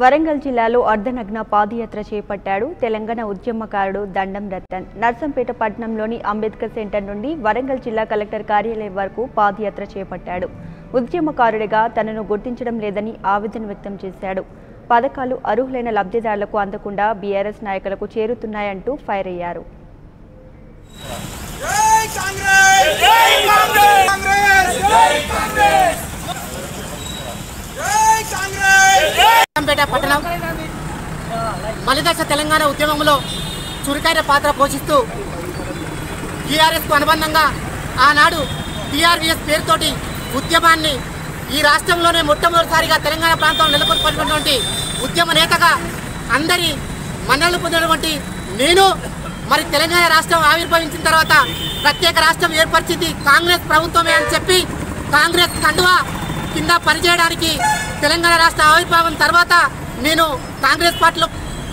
వరంగల్ జిల్లాలో అర్ధనగ్న పాదయాత్ర చేపట్టాడు తెలంగాణ ఉద్యమకారుడు దండం రతన్. నర్సంపేట పట్టణంలోని అంబేద్కర్ సెంటర్ నుండి వరంగల్ జిల్లా కలెక్టర్ కార్యాలయం వరకు పాదయాత్ర చేపట్టాడు. ఉద్యమకారుడిగా తనను గుర్తించడం లేదని ఆవేదన వ్యక్తం చేశాడు. పథకాలు అర్హులైన లబ్ధిదారులకు అందకుండా బీఆర్ఎస్ నాయకులకు చేరుతున్నాయంటూ ఫైర్ అయ్యారు. కాంగ్రెస్ జై కాంగ్రెస్ కాంగ్రెస్ జై కాంగ్రెస్ జై కాంగ్రెస్ రాంపేట పట్టణం. మలిదశ తెలంగాణ ఉద్యమంలో చురుకైన పాత్ర పోషిస్తూ టీఆర్ఎస్కు అనుబంధంగా ఆనాడు టీఆర్వీఎస్ పేరుతోటి ఉద్యమాన్ని ఈ రాష్ట్రంలోనే మొట్టమొదటిసారిగా తెలంగాణ ప్రాంతం నెలకొల్పినటువంటి ఉద్యమ నేతగా అందరి మన్నలు పొందినటువంటి నేను మరి తెలంగాణ రాష్ట్రం ఆవిర్భవించిన తర్వాత ప్రత్యేక రాష్ట్రం ఏర్పరిచింది కాంగ్రెస్ ప్రభుత్వమే అని చెప్పి కాంగ్రెస్ కండువా కింద పనిచేయడానికి తెలంగాణ రాష్ట్ర ఆవిర్భావం తర్వాత నేను కాంగ్రెస్ పార్టీలో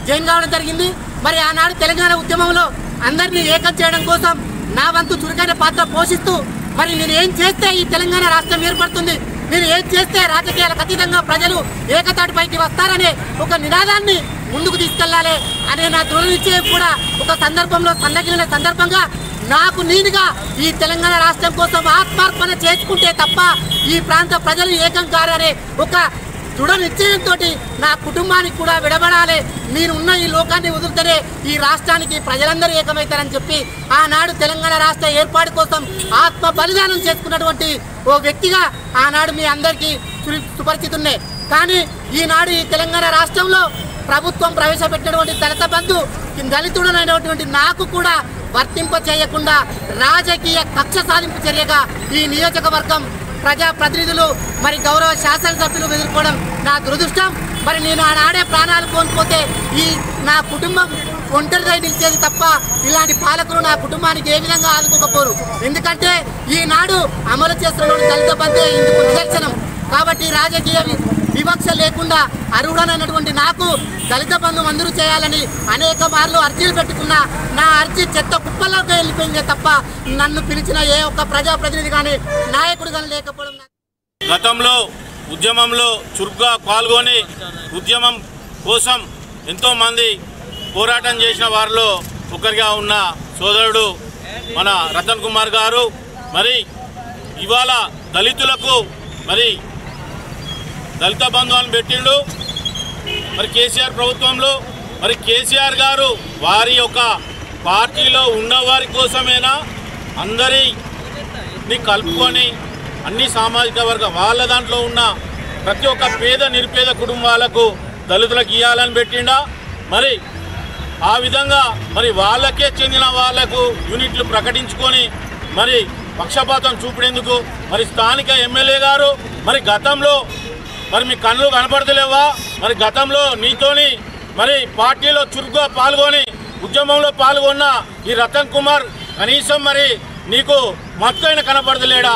జాయిన్ కావడం జరిగింది. మరి ఆనాడు తెలంగాణ ఉద్యమంలో అందరినీ ఏకం చేయడం కోసం నా వంతు చురుకైన పాత్ర పోషిస్తూ మరి నేను ఏం చేస్తే ఈ తెలంగాణ రాష్ట్రం ఏర్పడుతుంది? మీరు ఏం చేస్తే రాజకీయాలకు అతీతంగా ప్రజలు ఏకతాటిపైకి వస్తారనే ఒక నినాదాన్ని ముందుకు తీసుకెళ్ళాలి అనే నా దృఢ నిశ్చయం కూడా ఒక సందర్భంలో సన్నగిలిన సందర్భంగా నాకు నేనుగా ఈ తెలంగాణ రాష్ట్రం కోసం ఆత్మార్పణ చేసుకుంటే తప్ప ఈ ప్రాంత ప్రజలు ఏకం కారనే ఒక దృఢ నిశ్చయంతో నా కుటుంబానికి కూడా విడబడాలి. నేనున్న ఈ లోకాన్ని వదులుతనే ఈ రాష్ట్రానికి ప్రజలందరూ ఏకమవుతారని చెప్పి ఆనాడు తెలంగాణ రాష్ట్ర ఏర్పాటు కోసం ఆత్మ బలిదానం చేసుకున్నటువంటి ఓ వ్యక్తిగా ఆనాడు మీ అందరికీ సుపరిచితున్నాయి కానీ ఈనాడు ఈ తెలంగాణ రాష్ట్రంలో ప్రభుత్వం ప్రవేశపెట్టినటువంటి దళిత బంధు దళితుడనైనటువంటి నాకు కూడా వర్తింప చేయకుండా రాజకీయ కక్ష సాధింపు చర్యగా ఈ నియోజకవర్గం ప్రజా ప్రతినిధులు మరి గౌరవ శాసనసభ్యులు ఎదుర్కోవడం నా దురదృష్టం. మరి నేను ఆనాడే ప్రాణాలు కోల్పోతే ఈ నా కుటుంబం ఒంటరిగా నిలిచేది తప్ప ఇలాంటి పాలకులు నా కుటుంబానికి ఏ విధంగా ఆదుకోకపోరు. ఎందుకంటే ఈనాడు అమలు చేస్తున్న దళిత బంధే ఇందుకు నిదర్శనం. కాబట్టి రాజకీయ వివక్ష లేకుండా అర్హుడనైనటువంటి నాకు దళిత బంధు మంజూరు చేయాలని అనేక మార్లు అర్జీలు పెట్టుకున్నా నా అర్జీ చెత్త కుప్పల్లోకి వెళ్ళిపోయిందే తప్ప నన్ను పిలిచిన ఏ ఒక్క ప్రజాప్రతినిధి కానీ నాయకుడు కానీ లేకపోవడం గతంలో ఉద్యమంలో చురుగ్గా పాల్గొని ఉద్యమం కోసం ఎంతోమంది పోరాటం చేసిన వారిలో ఒకరిగా ఉన్న సోదరుడు మన రతన్ కుమార్ గారు. మరి ఇవాళ దళితులకు మరి దళిత బంధువులను పెట్టిండు. మరి కేసీఆర్ ప్రభుత్వంలో మరి కేసీఆర్ గారు వారి యొక్క పార్టీలో ఉన్నవారి కోసమేనా అందరిని కలుపుకొని అన్ని సామాజిక వర్గం వాళ్ళ దాంట్లో ఉన్న ప్రతి ఒక్క పేద నిరుపేద కుటుంబాలకు దళితులకు ఇవ్వాలని పెట్టిండా? మరి ఆ విధంగా మరి వాళ్ళకే చెందిన వాళ్ళకు యూనిట్లు ప్రకటించుకొని మరి పక్షపాతం చూపేందుకు మరి స్థానిక ఎమ్మెల్యే గారు మరి గతంలో మరి మీ కళ్ళు కనపడతలేవా? మరి గతంలో నీతోని మరి పార్టీలో చురుగ్గా పాల్గొని ఉద్యమంలో పాల్గొన్న ఈ రతన్ కుమార్ కనీసం మరి నీకు మత్తైన కనపడతలేడా?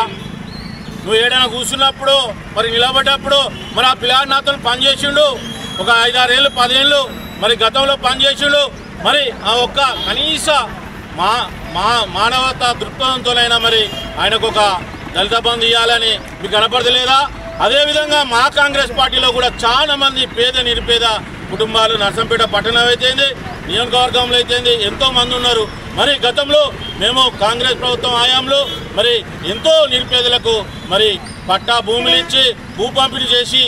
నువ్వు ఏడైనా కూర్చున్నప్పుడు మరి నిలబడ్డప్పుడు మరి ఆ పిల్లాడు నాతో పనిచేసిండు. ఒక ఐదారేళ్ళు పదేళ్ళు మరి గతంలో పనిచేసిండు. మరి ఆ ఒక్క కనీస మా మా మానవత దృక్పథంతోనైనా మరి ఆయనకు ఒక దళిత బంధు ఇవ్వాలని మీకు కనపడతలేదా? అదేవిధంగా మా కాంగ్రెస్ పార్టీలో కూడా చాలా మంది పేద నిరుపేద కుటుంబాలు నర్సంపేట పట్టణం అయితేంది నియోజకవర్గంలో అయితే ఎంతో మంది ఉన్నారు. మరి గతంలో మేము కాంగ్రెస్ ప్రభుత్వం హయాంలో మరి ఎంతో నిరుపేదలకు మరి పట్టా భూములు ఇచ్చి భూ పంపిణీ చేసి